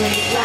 sweet